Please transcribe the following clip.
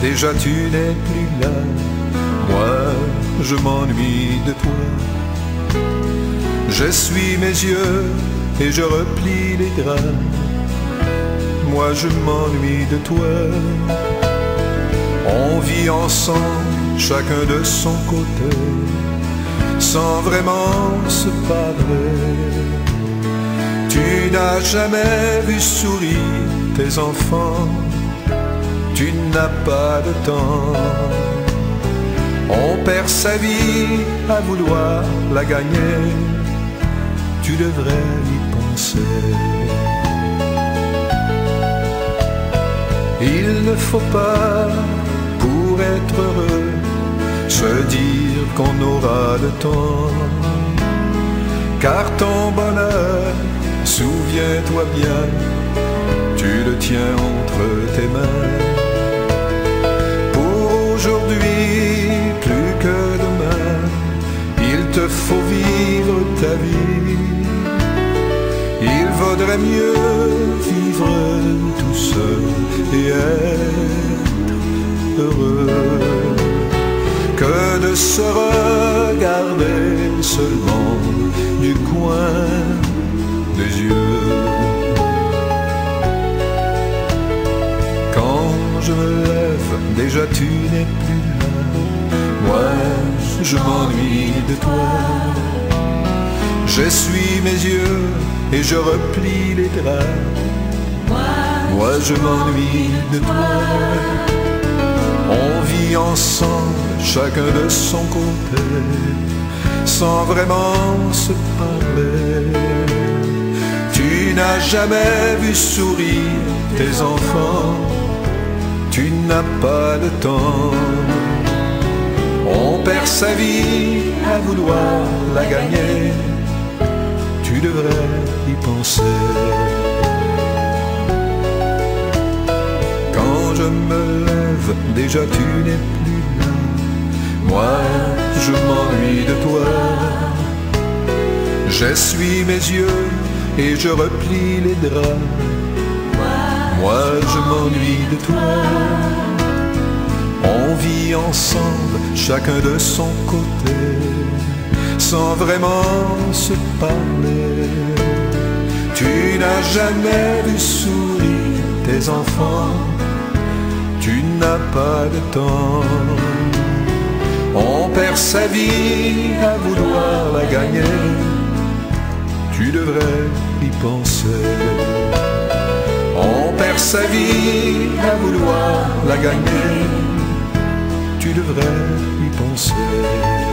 déjà tu n'es plus là. Moi, je m'ennuie de toi. J'essuie mes yeux et je replie les draps. Moi, je m'ennuie de toi. On vit ensemble, chacun de son côté, sans vraiment se parler. Tu n'as jamais vu sourire tes enfants, n'as pas de temps. On perd sa vie à vouloir la gagner, tu devrais y penser. Il ne faut pas, pour être heureux, se dire qu'on aura le temps. Car ton bonheur, souviens-toi bien, tu le tiens entre tes mains. Aujourd'hui, plus que demain, il te faut vivre ta vie. Il vaudrait mieux vivre tout seul et être heureux que de se regarder seulement je me lève, déjà tu n'es plus là. Moi, je m'ennuie de toi. J'essuie mes yeux et je replie les draps. Moi je m'ennuie de toi. On vit ensemble, chacun de son côté, sans vraiment se parler. Tu n'as jamais vu sourire tes enfants, tu n'as pas de temps. On perd sa vie à vouloir la gagner tu devrais y penser. Quand je me lève, déjà tu n'es plus là. Moi, je m'ennuie de toi. J'essuie mes yeux et je replie les draps. Moi, je m'ennuie de toi. On vit ensemble, chacun de son côté sans vraiment se parler. Tu n'as jamais vu sourire tes enfants, tu n'as pas de temps. On perd sa vie à vouloir la gagner, tu devrais sa vie à vouloir la gagner, tu devrais y penser.